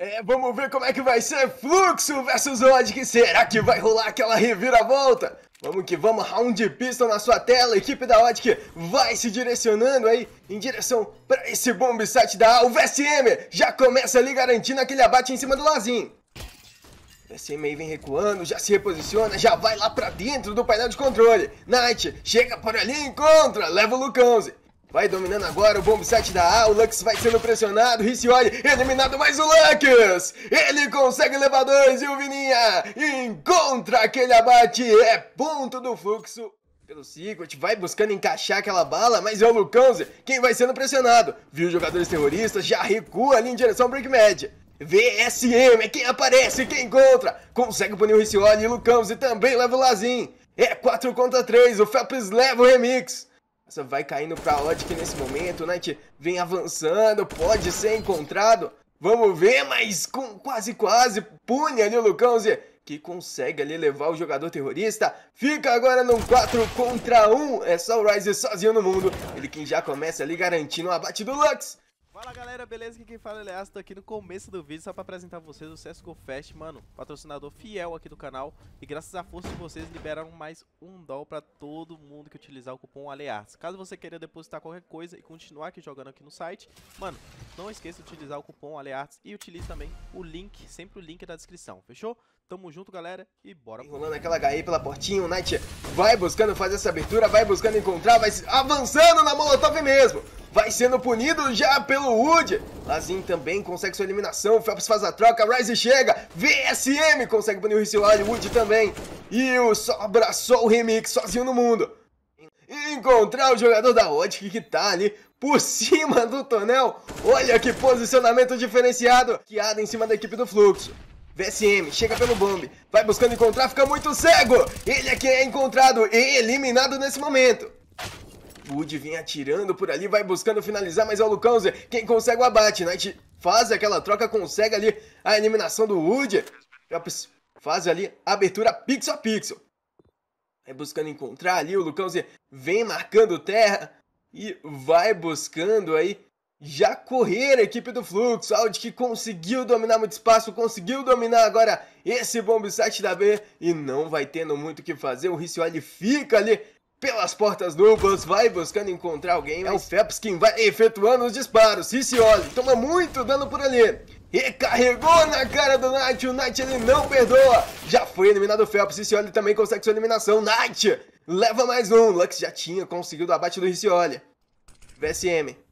É, vamos ver como é que vai ser Fluxo versus Odic. Será que vai rolar aquela reviravolta? Vamos que vamos, round pistol na sua tela. A equipe da Odic vai se direcionando aí em direção para esse bomb site da A. O VSM já começa ali garantindo aquele abate em cima do Lazinho. VSM aí vem recuando, já se reposiciona, já vai lá pra dentro do painel de controle. Knight chega por ali encontra, leva o Lucãoze. Vai dominando agora o bomb set da A, o Lux vai sendo pressionado, Riccioli eliminado mais o Lux! Ele consegue levar dois e o Vininha encontra aquele abate, é ponto do fluxo. Pelo Secret, vai buscando encaixar aquela bala, mas é o Lucãoze quem vai sendo pressionado. Viu jogadores terroristas, já recua ali em direção ao Break Med. VSM é quem aparece, quem encontra. Consegue punir o Riccioli e o Lucãoze também leva o Lazin. É 4 contra 3, o Felps leva o remix. Essa vai caindo pra Odic nesse momento, Knight vem avançando, pode ser encontrado. Vamos ver, mas com quase quase pune ali o Lucãoze, que consegue ali levar o jogador terrorista. Fica agora num 4 contra 1, é só o Ryze sozinho no mundo. Ele quem já começa ali garantindo o abate do Lux. Fala galera, beleza? Aqui quem fala é o Elias, tô aqui no começo do vídeo só pra apresentar vocês o CSGO Fest, mano, patrocinador fiel aqui do canal e graças à força de vocês liberaram mais um doll pra todo mundo que utilizar o cupom ALEARTS. Caso você queira depositar qualquer coisa e continuar aqui jogando aqui no site, mano, não esqueça de utilizar o cupom ALEARTS e utilize também o link, sempre o link da descrição, fechou? Tamo junto, galera, e bora. Enrolando aquela HE pela portinha, o Knight vai buscando fazer essa abertura, vai buscando encontrar, vai avançando na Molotov mesmo. Vai sendo punido já pelo Wood. Lazin também consegue sua eliminação, o Phelps faz a troca, Ryze chega, VSM consegue punir o Riccioli, Wood também. E o sobra só o Remix sozinho no mundo. Encontrar o jogador da Odic que tá ali por cima do tonel. Olha que posicionamento diferenciado. Quiada em cima da equipe do Fluxo. VSM, chega pelo bombe, vai buscando encontrar, fica muito cego. Ele é quem é encontrado e eliminado nesse momento. Wood vem atirando por ali, vai buscando finalizar, mas é o Lucãoze quem consegue o abate. Knight faz aquela troca, consegue ali a eliminação do Wood. Faz ali abertura pixel a pixel. Vai buscando encontrar ali, o Lucãoze vem marcando terra e vai buscando aí já correr a equipe do Fluxo, Audi que conseguiu dominar muito espaço, conseguiu dominar agora esse bomb site da B e não vai tendo muito o que fazer, o Riccioli fica ali pelas portas duplas, vai buscando encontrar alguém, é o Phelps quem vai efetuando os disparos, Riccioli toma muito dano por ali, recarregou na cara do Knight, o Knight ele não perdoa, já foi eliminado o Phelps, Riccioli também consegue sua eliminação, Knight leva mais um, Lux já tinha conseguido o abate do Riccioli, VSM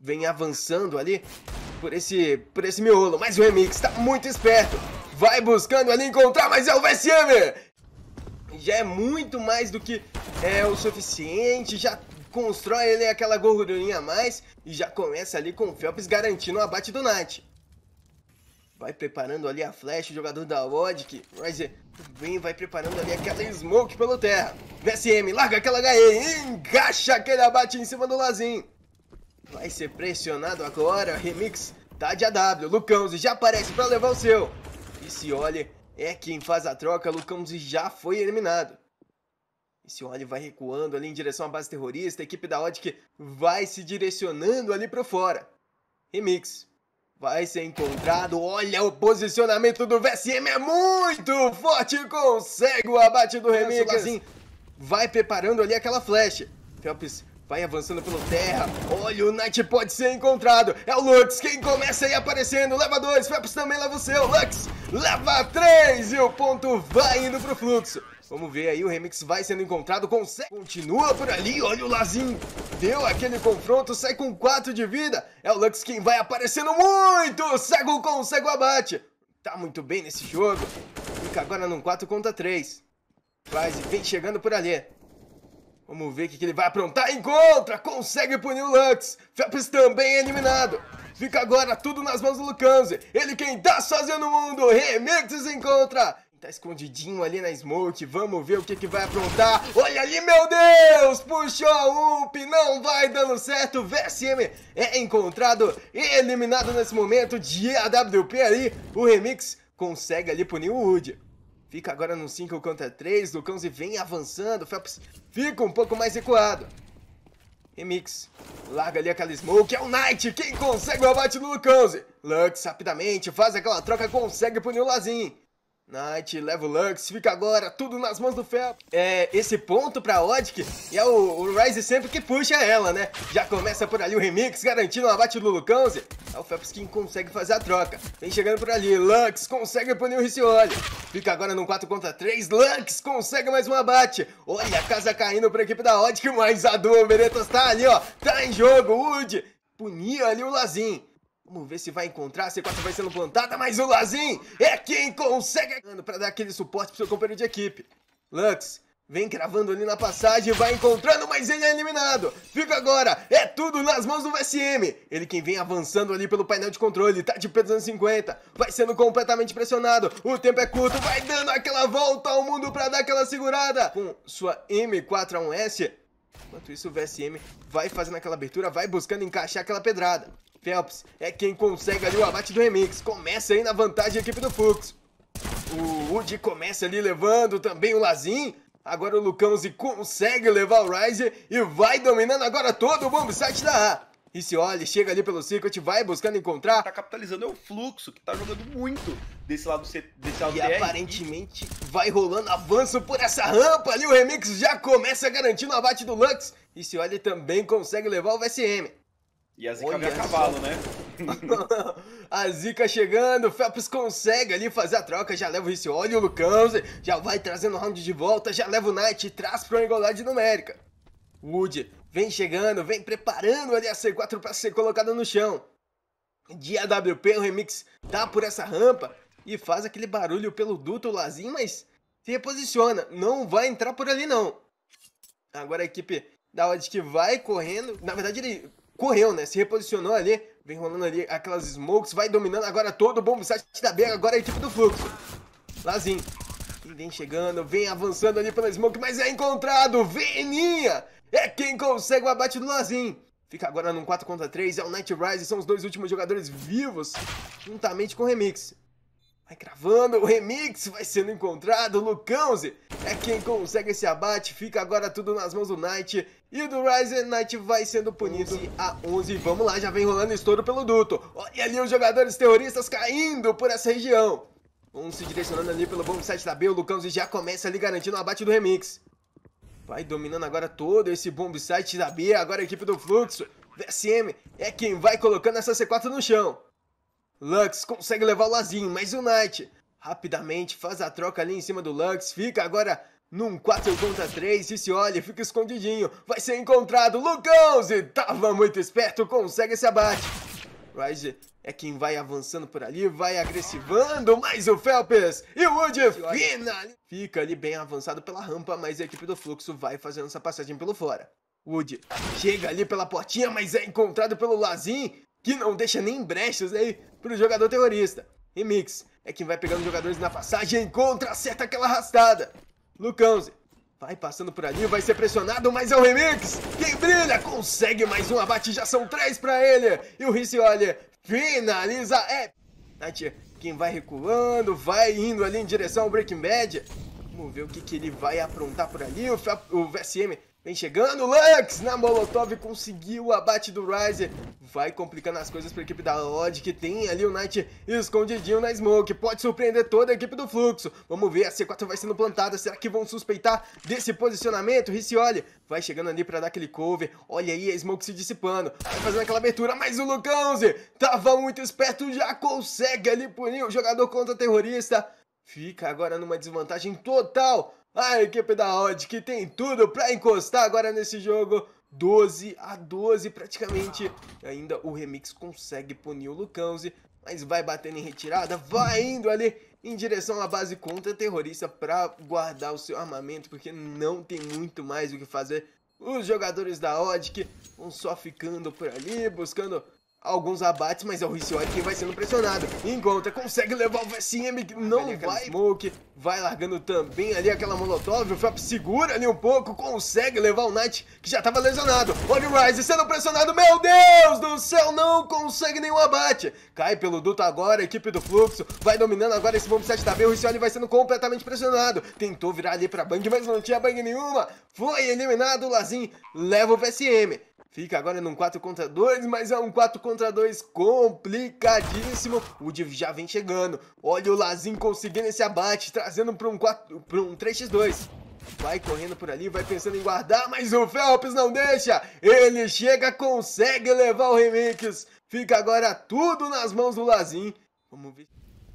vem avançando ali por esse, por esse miolo. Mas o Remix tá muito esperto. Vai buscando ali encontrar, mas é o VSM! Já é muito mais do que é o suficiente, já constrói ele aquela gordurinha a mais e já começa ali com o Phelps garantindo o abate do Knight. Vai preparando ali a flash, o jogador da Wodic. Ryzer vem, vai preparando ali aquela smoke pelo terra. VSM, larga aquela HE, encaixa aquele abate em cima do Lazin. Vai ser pressionado agora, Remix tá de AW, Lucãozi já aparece pra levar o seu. E se olha, é quem faz a troca, Lucãozi já foi eliminado. E se olha, vai recuando ali em direção à base terrorista, a equipe da Odic vai se direcionando ali para fora. Remix vai ser encontrado, olha o posicionamento do VSM é muito forte, consegue o abate do Remix. Assim, vai preparando ali aquela flecha. Phelps Vai avançando pelo terra. Olha, o Knight pode ser encontrado. É o Lux quem começa aí aparecendo. Leva dois. Phelps também leva o seu. Lux leva três. E o ponto vai indo pro fluxo. Vamos ver aí, o Remix vai sendo encontrado, consegue, continua por ali, olha o Lazinho, deu aquele confronto, sai com 4 de vida, é o Lux quem vai aparecendo muito, cego consegue o abate, tá muito bem nesse jogo, fica agora num 4 contra 3, Quase vem chegando por ali, Vamos ver o que, que ele vai aprontar. Encontra! Consegue punir o Lux. Phelps também é eliminado. Fica agora tudo nas mãos do Lucanze. Ele quem tá sozinho no mundo. Remixes encontra. Tá escondidinho ali na smoke. Vamos ver o que, que vai aprontar. Olha ali, meu Deus! Puxou a UP. Não vai dando certo. VSM é encontrado e eliminado nesse momento de AWP ali. O Remix consegue ali punir o Wood. Fica agora no 5 contra 3. Lucãozi vem avançando. Phelps fica um pouco mais recuado. Remix. Larga ali aquela smoke. É o Knight. Quem consegue o abate do Lucãozi? Lux rapidamente faz aquela troca, consegue punir o Lazin. Knight leva o Lux, fica agora tudo nas mãos do Fel. É, esse ponto pra Odic e é o, o Ryze sempre que puxa ela, né? Já começa por ali o remix, garantindo o abate do Lucãoze. É o Phelps quem consegue fazer a troca. Vem chegando por ali, Lux consegue punir o Riccioli. Fica agora no 4 contra 3, Lux consegue mais um abate. Olha a casa caindo pra equipe da Odic, mas a Duo Beretas tá ali, ó. Tá em jogo, Wood. Punia ali o Lazin. Vamos ver se vai encontrar, a C4 vai sendo plantada, mas o Lazin é quem consegue para dar aquele suporte pro seu companheiro de equipe. Lux vem cravando ali na passagem, vai encontrando, mas ele é eliminado. Fica agora, é tudo nas mãos do VSM. Ele quem vem avançando ali pelo painel de controle, tá de P250, vai sendo completamente pressionado. O tempo é curto, vai dando aquela volta ao mundo para dar aquela segurada. Com sua M4A1S, enquanto isso o VSM vai fazendo aquela abertura, vai buscando encaixar aquela pedrada. Phelps é quem consegue ali o abate do Remix. Começa aí na vantagem a equipe do Fluxo. O Woody começa ali levando também o Lazin. Agora o Lucãozi consegue levar o Riser e vai dominando agora todo o bomb site da A. E se olha, chega ali pelo circuit, vai buscando encontrar. Tá capitalizando é o fluxo, que tá jogando muito desse lado, desse lado E DR. aparentemente vai rolando avanço por essa rampa ali. O Remix já começa garantindo o abate do Lux. E se olha, também consegue levar o VSM. E a Zika vem a cavalo, né? a Zika chegando, o Phelps consegue ali fazer a troca, já leva o olha o Lucão, já vai trazendo o round de volta, já leva o Knight e traz pra uma igualdade numérica. Wood vem chegando, vem preparando ali a C4 para ser colocada no chão. De AWP, o Remix tá por essa rampa e faz aquele barulho pelo duto Lazinho, mas se reposiciona, não vai entrar por ali não. Agora a equipe da Odd que vai correndo, na verdade ele correu, né? Se reposicionou ali, vem rolando ali aquelas smokes, vai dominando agora todo o bomb site da B, agora a equipe do fluxo. Lazinho. Vem chegando, vem avançando ali pela smoke, mas é encontrado, Veninha! É quem consegue o abate do Lazinho. Fica agora num 4 contra 3, é o Night Rise, são os dois últimos jogadores vivos, juntamente com o Remix. Vai cravando, o remix vai sendo encontrado, Lucãoze é quem consegue esse abate, fica agora tudo nas mãos do Knight e do Ryzen Knight vai sendo punido 11 a 11, vamos lá, já vem rolando estouro pelo duto, olha ali os jogadores terroristas caindo por essa região. Um se direcionando ali pelo bom site da B, o Lucãoze já começa ali garantindo o abate do remix. Vai dominando agora todo esse bomb site da B, agora a equipe do Fluxo, VSM é quem vai colocando essa C4 no chão. Lux consegue levar o Lazinho, mas o Knight rapidamente faz a troca ali em cima do Lux, fica agora num 4 contra 3 e se olha, fica escondidinho, vai ser encontrado, Lucãoze, tava muito esperto, consegue esse abate. Ryze é quem vai avançando por ali, vai agressivando, mas o Phelps e o Wood final fica ali bem avançado pela rampa, mas a equipe do Fluxo vai fazendo essa passagem pelo fora. Wood chega ali pela portinha, mas é encontrado pelo Lazin, que não deixa nem brechas aí pro jogador terrorista. Remix é quem vai pegando jogadores na passagem, encontra, acerta aquela arrastada. Lucãoze vai passando por ali, vai ser pressionado, mas é o Remix. Quem brilha consegue mais um abate, já são três pra ele. E o Ricci, olha, finaliza. É, Nath, quem vai recuando, vai indo ali em direção ao Breaking Bad. Vamos ver o que, que ele vai aprontar por ali. O, o VSM Vem chegando, Lux na Molotov, conseguiu o abate do Riser. Vai complicando as coisas para a equipe da Odd, que tem ali o Knight escondidinho na Smoke. Pode surpreender toda a equipe do Fluxo. Vamos ver, a C4 vai sendo plantada. Será que vão suspeitar desse posicionamento? Riccioli vai chegando ali para dar aquele cover. Olha aí a Smoke se dissipando. Vai fazendo aquela abertura, mas o Lucãoze tava muito esperto, já consegue ali punir o jogador contra terrorista. Fica agora numa desvantagem total a equipe da Odd que tem tudo para encostar agora nesse jogo. 12 a 12 praticamente. Ainda o Remix consegue punir o Lucãoze, mas vai batendo em retirada, vai indo ali em direção à base contra-terrorista para guardar o seu armamento, porque não tem muito mais o que fazer. Os jogadores da Odd que vão só ficando por ali, buscando alguns abates, mas é o Riccioli quem vai sendo pressionado. Encontra, consegue levar o VSM, não vai. Smoke, vai largando também ali aquela molotov. O Flap segura ali um pouco, consegue levar o Knight, que já estava lesionado. Olha o Rise sendo pressionado, meu Deus do céu, não consegue nenhum abate. Cai pelo duto agora, a equipe do Fluxo vai dominando agora esse bomb set da B. O Riccioli vai sendo completamente pressionado. Tentou virar ali pra bang, mas não tinha bang nenhuma. Foi eliminado, o Lazin leva o VSM. Fica agora num 4 contra 2, mas é um 4 contra 2 complicadíssimo. O Div já vem chegando. Olha o Lazin conseguindo esse abate, trazendo para um, 4, pra um 3x2. Vai correndo por ali, vai pensando em guardar, mas o Phelps não deixa. Ele chega, consegue levar o Remix. Fica agora tudo nas mãos do Lazin. Vamos ver.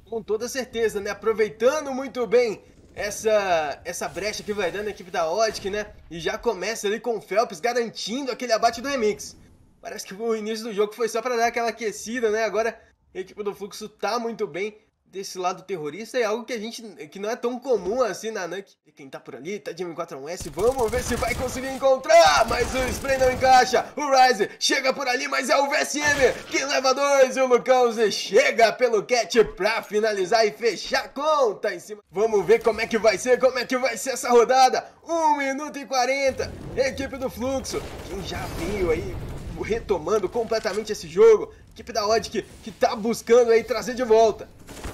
Com toda certeza, né? Aproveitando muito bem essa, essa brecha que vai dando a equipe da Odic, né? E já começa ali com o Phelps garantindo aquele abate do Remix. Parece que o início do jogo foi só para dar aquela aquecida, né? Agora a equipe do Fluxo tá muito bem desse lado terrorista é algo que a gente que não é tão comum assim na Nuke. E quem tá por ali, tá de M4-1S, vamos ver se vai conseguir encontrar, mas o spray não encaixa. O Ryze chega por ali, mas é o VSM que leva dois e o Lucão chega pelo catch pra finalizar e fechar a conta em cima. Vamos ver como é que vai ser, como é que vai ser essa rodada. 1 minuto e 40, equipe do Fluxo, quem já veio aí retomando completamente esse jogo. Equipe da Odd que, que tá buscando aí trazer de volta.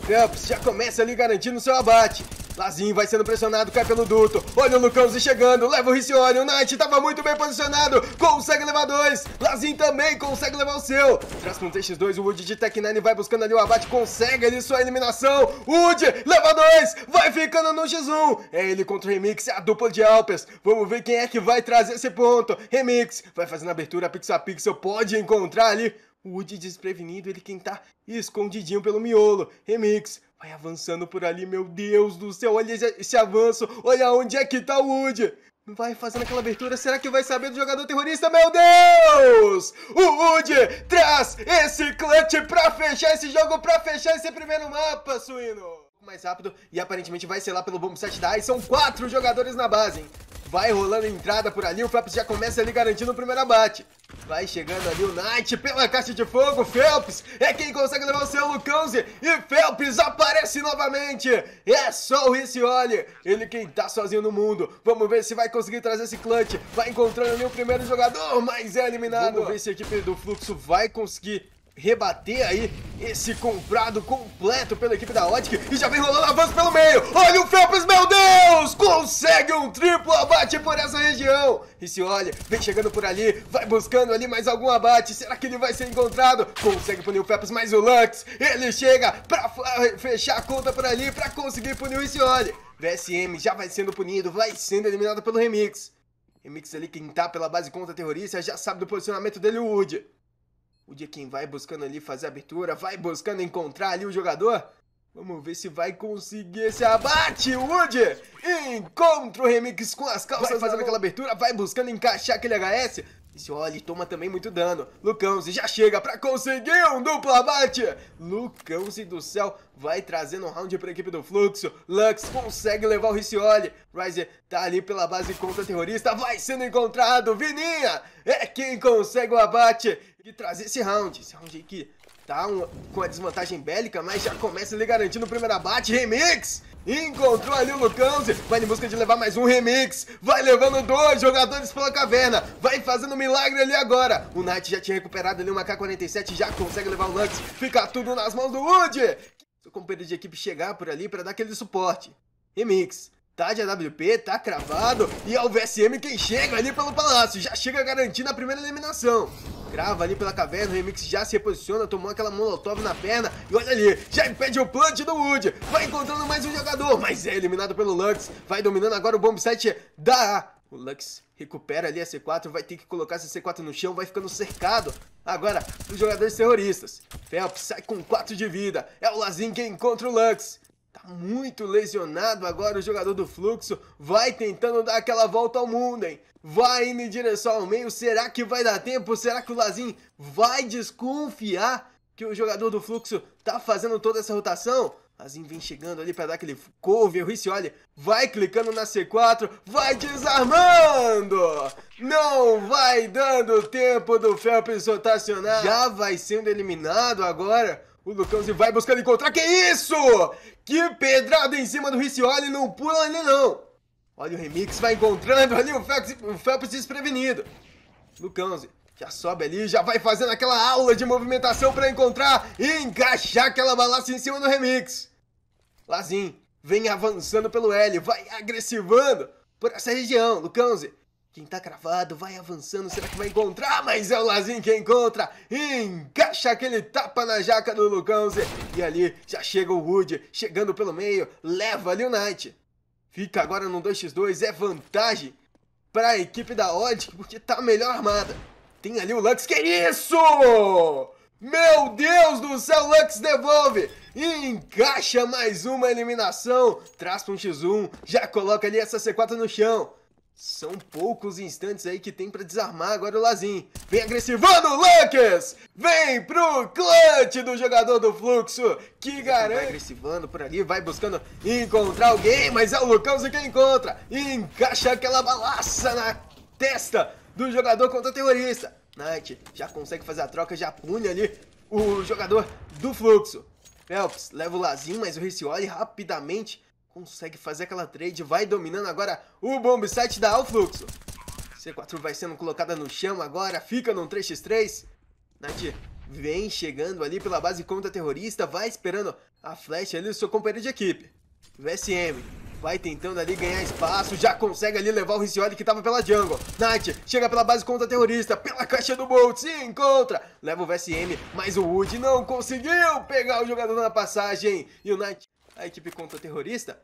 Campos já começa ali garantindo seu abate. Lazinho vai sendo pressionado, cai pelo duto. Olha o Lucãozinho chegando, leva o Ricioli. O Knight tava muito bem posicionado, consegue levar dois. Lazinho também consegue levar o seu. Traz com um TX2, o Wood de Tech 9 vai buscando ali o abate, consegue ali sua eliminação. Wood leva dois, vai ficando no X1. É ele contra o Remix, é a dupla de Alpes. Vamos ver quem é que vai trazer esse ponto. Remix vai fazendo abertura pixel a pixel, pode encontrar ali o desprevenido, ele quem tá escondidinho pelo miolo. Remix, vai avançando por ali, meu Deus do céu, olha esse, avanço, olha onde é que tá o Woody. Vai fazendo aquela abertura, será que vai saber do jogador terrorista? Meu Deus! O Woody traz esse clutch pra fechar esse jogo, pra fechar esse primeiro mapa, Suíno! Mais rápido e aparentemente vai ser lá pelo bomb set da São quatro jogadores na base, hein? Vai rolando entrada por ali, o Phelps já começa ali garantindo o primeiro abate. Vai chegando ali o Knight pela caixa de fogo, Phelps é quem consegue levar o seu Lucãozi e Phelps aparece novamente. É só o Riccioli, ele quem tá sozinho no mundo. Vamos ver se vai conseguir trazer esse clutch. Vai encontrando ali o primeiro jogador, mas é eliminado. Vamos ver se a equipe do Fluxo vai conseguir rebater aí esse comprado completo pela equipe da Odic e já vem rolando avanço pelo meio. Olha o Phelps, meu Deus! Consegue um triplo abate por essa região. E se olha, vem chegando por ali, vai buscando ali mais algum abate. Será que ele vai ser encontrado? Consegue punir o Phelps, mais o Lux. Ele chega pra fechar a conta por ali, pra conseguir punir o Cioli. VSM já vai sendo punido, vai sendo eliminado pelo Remix. Remix ali, quem tá pela base contra terrorista, já sabe do posicionamento dele, o Wood. O de quem vai buscando ali fazer a abertura, vai buscando encontrar ali o jogador. Vamos ver se vai conseguir esse abate, Wood! Encontra o Remix com as calças vai fazendo aquela abertura, vai buscando encaixar aquele HS. Esse Oli toma também muito dano. Lucãozi já chega pra conseguir um duplo abate. Lucãozi do céu vai trazendo um round pra equipe do Fluxo. Lux consegue levar o Riccioli. Riser tá ali pela base contra terrorista. Vai sendo encontrado. Vininha é quem consegue o abate e trazer esse round. Esse round aí que tá um, com a desvantagem bélica, mas já começa ele garantindo o primeiro abate. Remix! Encontrou ali o Lucãozi, vai em busca de levar mais um remix, vai levando dois jogadores pela caverna, vai fazendo um milagre ali agora. O Knight já tinha recuperado ali uma K-47, já consegue levar o Lux, fica tudo nas mãos do Woody. Seu companheiro de equipe chegar por ali para dar aquele suporte. Remix, Tá de AWP, tá cravado. E é o VSM quem chega ali pelo palácio. Já chega garantindo a primeira eliminação. Crava ali pela caverna, o Remix já se reposiciona, tomou aquela molotov na perna. E olha ali, já impede o plant do Wood. Vai encontrando mais um jogador, mas é eliminado pelo Lux. Vai dominando agora o bomb set da A. O Lux recupera ali a C4, vai ter que colocar essa C4 no chão, vai ficando cercado. Agora, os jogadores terroristas. Phelps sai com 4 de vida. É o Lazin quem encontra o Lux. Muito lesionado agora o jogador do Fluxo. Vai tentando dar aquela volta ao mundo, hein? Vai indo em direção ao meio. Será que vai dar tempo? Será que o Lazin vai desconfiar que o jogador do Fluxo tá fazendo toda essa rotação? Lazin vem chegando ali para dar aquele cover. O Ricci, olha, vai clicando na C4, vai desarmando! Não vai dando tempo do Phelps rotacionar. Já vai sendo eliminado agora. O Lucãozinho vai buscando encontrar. Que isso? Que pedrada em cima do Riccioli. Não pula ali, não. Olha o Remix. Vai encontrando ali o Phelps, o desprevenido. Lucãozinho já sobe ali. Já vai fazendo aquela aula de movimentação para encontrar e encaixar aquela balaça em cima do Remix. Lazin vem avançando pelo L. Vai agressivando por essa região. Lucãozinho Quem tá cravado vai avançando, será que vai encontrar? Mas é o Lazinho que encontra! Encaixa aquele tapa na jaca do Lucãoze. E ali já chega o Wood, chegando pelo meio, leva ali o Knight. Fica agora no 2x2, é vantagem para a equipe da Odd, porque tá melhor armada. Tem ali o Lux, que isso? Meu Deus do céu, Lux devolve! Encaixa mais uma eliminação, traz para um x1, já coloca ali essa C4 no chão. São poucos instantes aí que tem pra desarmar agora o Lazin. Vem agressivando o Lucas! Vem pro clutch do jogador do Fluxo, que garante... Vai agressivando por ali, vai buscando encontrar alguém, mas é o Lucão que encontra. Encaixa aquela balaça na testa do jogador contra o terrorista. Knight já consegue fazer a troca, já pune ali o jogador do Fluxo. Phelps leva o Lazin, mas o Ricioli rapidamente consegue fazer aquela trade, vai dominando agora o bomb site da Alfluxo. C4 vai sendo colocada no chão agora, fica no 3x3. Nath vem chegando ali pela base contra-terrorista, vai esperando a flash ali do seu companheiro de equipe. VSM vai tentando ali ganhar espaço, já consegue ali levar o Ricioli que tava pela jungle. Knight chega pela base contra-terrorista, pela caixa do Bolt, se encontra, leva o VSM, mas o Wood não conseguiu pegar o jogador na passagem. E o Knight a equipe contra-terrorista.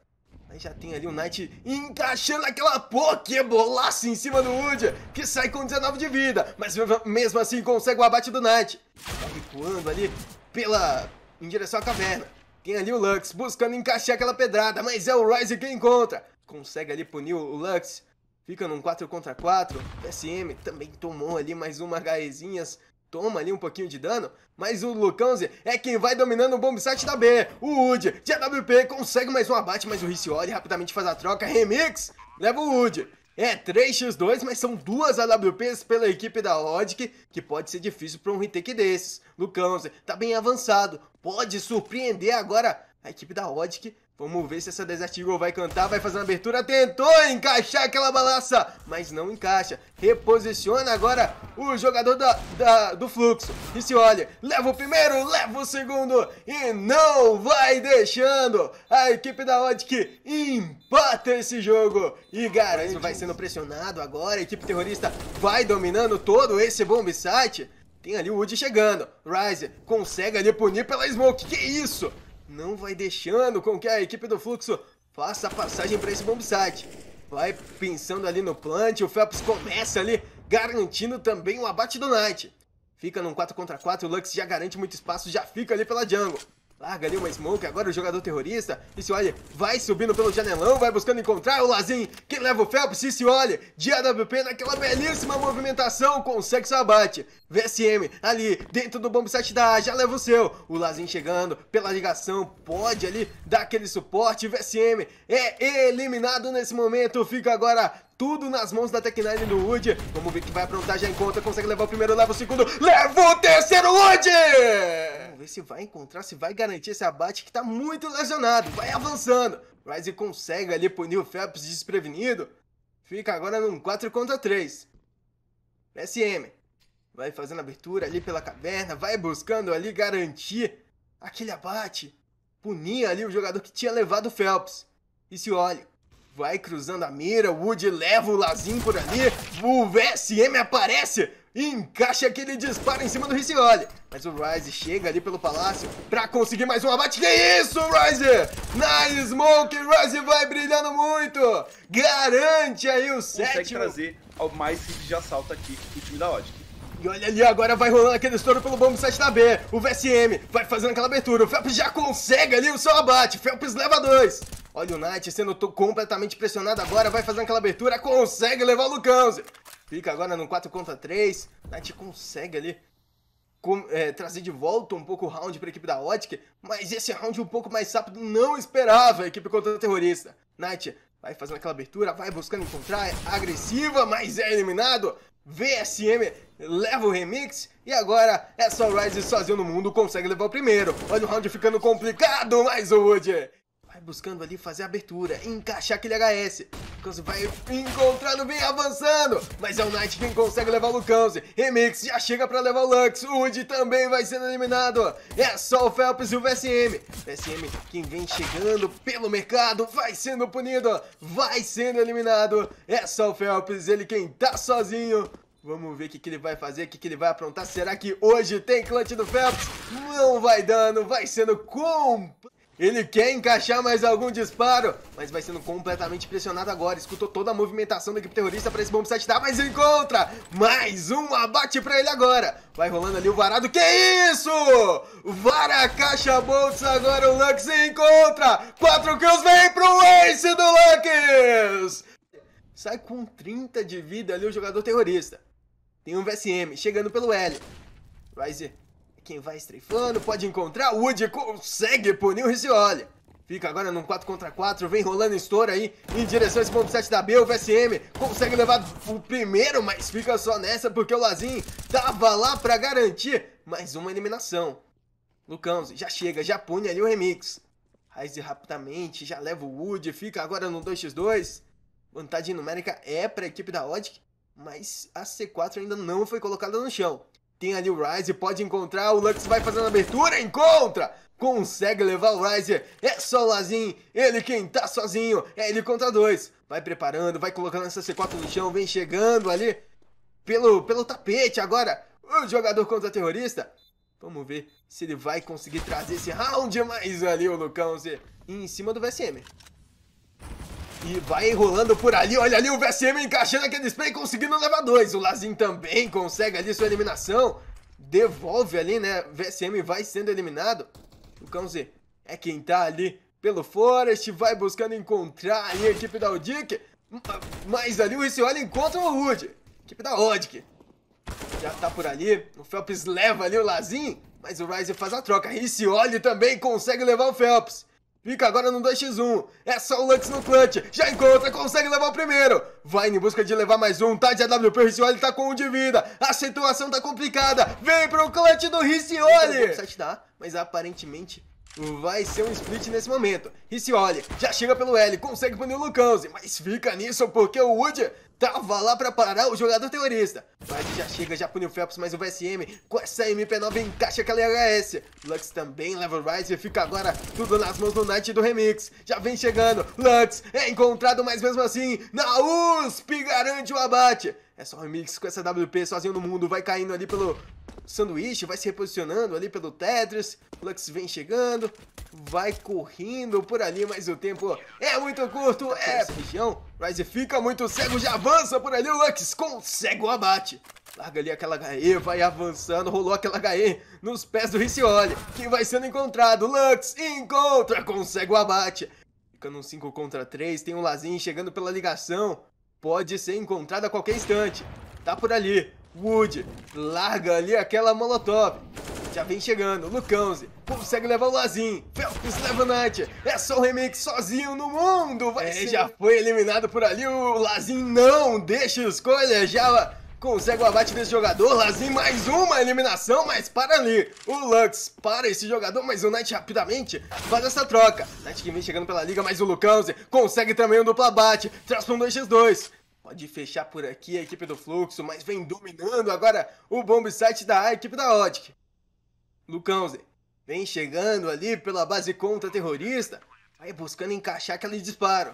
Aí já tem ali o Knight encaixando aquela pokebolaça em cima do Wood, que sai com 19 de vida, mas mesmo assim consegue o abate do Knight. Tá recuando ali pela... em direção à caverna. Tem ali o Lux buscando encaixar aquela pedrada, mas é o Ryze quem encontra. Consegue ali punir o Lux. Fica num 4 contra 4. SM também tomou ali mais uma HEzinhas toma ali um pouquinho de dano, mas o Lucãoze é quem vai dominando o bomb site da B. O Wood de AWP consegue mais um abate, mas o Ricioli rapidamente faz a troca. Remix, leva o Wood. É 3x2, mas são duas AWPs pela equipe da Odic, que pode ser difícil para um retake desses. Lucãoze tá bem avançado, pode surpreender agora a equipe da Odic Vamos ver se essa Desert Eagle vai cantar, vai fazer uma abertura. Tentou encaixar aquela balaça, mas não encaixa. Reposiciona agora o jogador da, da, do fluxo. E se olha, leva o primeiro, leva o segundo e não vai deixando a equipe da Odic empata esse jogo. E garante, vai sendo pressionado agora. A equipe terrorista vai dominando todo esse bomb site. Tem ali o Wood chegando. Ryze consegue ali punir pela Smoke. Que isso? Não vai deixando com que a equipe do Fluxo faça a passagem para esse bombsite. Vai pensando ali no plant, o Phelps começa ali garantindo também o abate do Knight. Fica num 4 contra 4, o Lux já garante muito espaço, já fica ali pela jungle. Larga ali uma smoke, agora o jogador terrorista. E se olha, vai subindo pelo janelão, vai buscando encontrar o Lazin. Quem leva o Phelps, e se olha, de AWP naquela belíssima movimentação, consegue seu abate. VSM ali dentro do bomb site da A, já leva o seu. O Lazin chegando pela ligação, pode ali dar aquele suporte. VSM é eliminado nesse momento, fica agora tudo nas mãos da Tech9 do Wood. Vamos ver que vai aprontar, já encontra, consegue levar o primeiro, leva o segundo, leva o terceiro Wood! Ver se vai encontrar, se vai garantir esse abate que tá muito lesionado. Vai avançando. Ryze consegue ali punir o Phelps desprevenido. Fica agora num 4 contra 3. SM vai fazendo abertura ali pela caverna, vai buscando ali garantir aquele abate. Punir ali o jogador que tinha levado o Phelps. E se olha, vai cruzando a mira, Wood leva o Lazinho por ali, o VSM aparece encaixa aquele disparo em cima do Ricioli. Mas o Ryze chega ali pelo palácio pra conseguir mais um abate. Que isso, Ryze? Na Smoke, Ryze vai brilhando muito. Garante aí o sétimo. Consegue trazer mais rifles de assalto aqui do time da Odic. E olha ali, agora vai rolando aquele estouro pelo bombo 7 da B. O VSM vai fazendo aquela abertura. O Phelps já consegue ali o seu abate. Phelps leva dois. Olha o Knight sendo completamente pressionado agora. Vai fazendo aquela abertura. Consegue levar o Lucãoze. Fica agora no 4 contra 3. Knight consegue ali com, é, trazer de volta um pouco o round para a equipe da Optic, mas esse round um pouco mais rápido não esperava a equipe contra a terrorista. Knight vai fazendo aquela abertura, vai buscando encontrar, é agressiva, mas é eliminado. VSM leva o remix e agora é só o Rise sozinho no mundo consegue levar o primeiro. Olha o round ficando complicado, mas o Wood Vai buscando ali fazer a abertura, encaixar aquele HS. Lucãozi vai encontrando, vem avançando. Mas é o Knight quem consegue levar o Lucãozi. Remix já chega pra levar o Lux. O Wood também vai sendo eliminado. É só o Phelps e o VSM. VSM quem vem chegando pelo mercado vai sendo punido. Vai sendo eliminado. É só o Phelps, ele quem tá sozinho. Vamos ver o que, que ele vai fazer, o que, que ele vai aprontar. Será que hoje tem clutch do Phelps? Não vai dando, vai sendo com... Ele quer encaixar mais algum disparo, mas vai sendo completamente pressionado agora. Escutou toda a movimentação da equipe terrorista para esse bomb site dar, mas encontra mais um abate para ele agora. Vai rolando ali o varado, que isso? Vara caixa bolts agora, o Lux encontra. Quatro kills, vem pro ace do Lux. Sai com 30 de vida ali o jogador terrorista. Tem um VSM chegando pelo L. Ryze, quem vai estreifando, pode encontrar. O Wood consegue punir o Riccioli. Fica agora num 4 contra 4, vem rolando estouro aí em direção a esse ponto 7 da B. O VSM consegue levar o primeiro, mas fica só nessa porque o Lazin tava lá pra garantir mais uma eliminação. Lucão já chega, já pune ali o remix. Ryze rapidamente, já leva o Wood, fica agora no 2x2. Vantagem numérica é para a equipe da Odic, mas a C4 ainda não foi colocada no chão. Tem ali o Ryze, pode encontrar, o Lux vai fazendo a abertura, encontra! Consegue levar o Ryze, é só o Lazin, ele quem tá sozinho, é ele contra dois. Vai preparando, vai colocando essa C4 no chão, vem chegando ali pelo, pelo tapete agora. O jogador contra terrorista. Vamos ver se ele vai conseguir trazer esse round mais ali o Lucão em cima do VSM. E vai enrolando por ali, olha ali o VSM encaixando aquele spray, conseguindo levar dois. O Lazin também consegue ali sua eliminação. Devolve ali, né? VSM vai sendo eliminado. O Cão Z é quem tá ali pelo Forest, vai buscando encontrar ali a equipe da Odic. Mas ali o Riccioli encontra o Wood. Equipe da Odic. Já tá por ali. O Phelps leva ali o Lazin. Mas o Ryze faz a troca. Riccioli também consegue levar o Phelps. Fica agora no 2x1. É só o Lux no clutch. Já encontra, consegue levar o primeiro. Vai em busca de levar mais um. Tá de AWP, o Riccioli tá com um de vida. A situação tá complicada. Vem pro clutch do Riccioli. dá, mas aparentemente vai ser um split nesse momento. Riccioli já chega pelo L, consegue punir o Lucãozi, mas fica nisso porque o Wood Tava lá pra parar o jogador terrorista. Mas já chega, já puniu o Phelps, mas o VSM com essa MP9 encaixa aquela HS. Lux também leva o Rise e fica agora tudo nas mãos do Knight do Remix. Já vem chegando, Lux é encontrado, mas mesmo assim, na USP garante o abate. É só o Remix com essa WP sozinho no mundo, vai caindo ali pelo sanduíche, vai se reposicionando ali pelo Tetris. Lux vem chegando, vai correndo por ali, mas o tempo é muito curto. É essa região. Ryze fica muito cego, já avança por ali. O Lux consegue o abate. Larga ali aquela HE, vai avançando, rolou aquela HE nos pés do Riccioli, que vai sendo encontrado. Lux encontra, consegue o abate. Fica num 5 contra 3, tem um Lazin chegando pela ligação. Pode ser encontrado a qualquer instante. Tá por ali. Wood larga ali aquela molotov. Já vem chegando, Lucãozi consegue levar o Lazin. Phelps leva o Knight. É só o remake sozinho no mundo. Vai é, ser... já foi eliminado por ali. O Lazin não deixa escolha. Já consegue o abate desse jogador. Lazin mais uma eliminação, mas para ali. O Lux para esse jogador, mas o Knight rapidamente faz essa troca. Knight que vem chegando pela liga, mas o Lucãozi consegue também um duplo abate. Traz para um 2x2. Pode fechar por aqui a equipe do Fluxo, mas vem dominando agora o bomb site da equipe da Lucãoze vem chegando ali pela base contra-terrorista, vai buscando encaixar aquele disparo.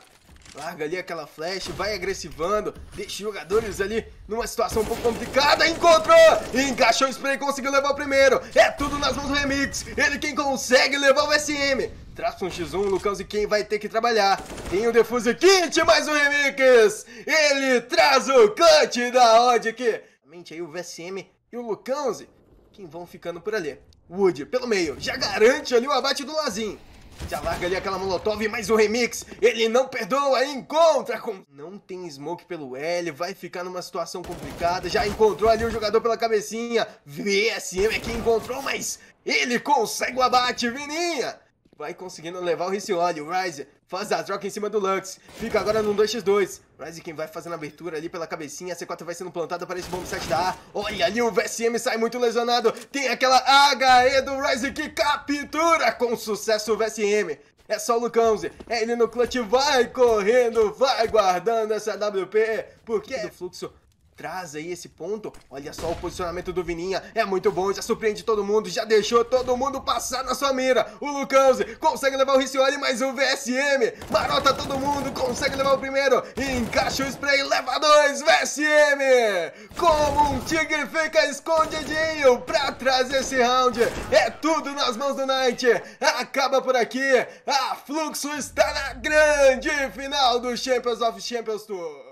Larga ali aquela flash, vai agressivando, deixa os jogadores ali numa situação um pouco complicada. Encontrou! Encaixou o spray, conseguiu levar o primeiro. É tudo nas mãos do Remix. Ele quem consegue levar o SM. Traça um X1, Lucãozi quem vai ter que trabalhar. Tem o Defuse Kit, mais um Remix. Ele traz o cut da Odic. Mente aí o VSM e o Lucãozi, quem vão ficando por ali. Wood, pelo meio, já garante ali o abate do Lazin. Já larga ali aquela molotov, mais o remix. Ele não perdoa, encontra com... Não tem smoke pelo L, vai ficar numa situação complicada. Já encontrou ali o jogador pela cabecinha. VSM é quem encontrou, mas ele consegue o abate, Vininha. Vai conseguindo levar o Riccioli, o Ryze faz a troca em cima do Lux. Fica agora no 2x2. Ryze quem vai fazendo a abertura ali pela cabecinha. A C4 vai sendo plantada para esse bomb set da A. Olha ali, o VSM sai muito lesionado. Tem aquela HE do Ryze que captura com sucesso o VSM. É só o Lucãoze. É ele no clutch, vai correndo, vai guardando essa WP. Porque do fluxo traz aí esse ponto. Olha só o posicionamento do Vininha, é muito bom, já surpreende todo mundo, já deixou todo mundo passar na sua mira. O Lucãoze consegue levar o Ricioli, mas o VSM marota todo mundo, consegue levar o primeiro, encaixa o spray, leva dois, VSM! Como um tigre fica escondidinho pra trazer esse round. É tudo nas mãos do Knight. Acaba por aqui, a Fluxo está na grande final do Champions of Champions Tour.